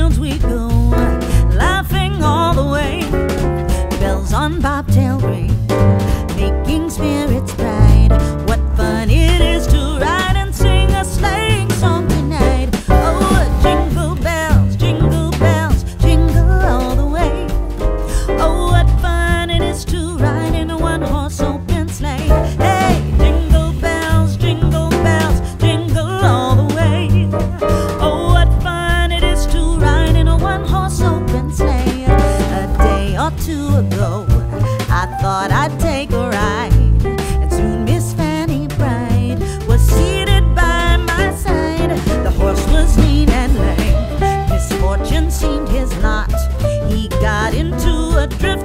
rounds we go. two ago. I thought I'd take a ride, and soon Miss Fanny Bright was seated by my side. The horse was lean and lame. Misfortune seemed his lot. He got into a drift.